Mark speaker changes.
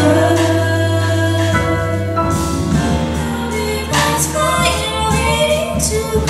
Speaker 1: sun. That's why you waiting to.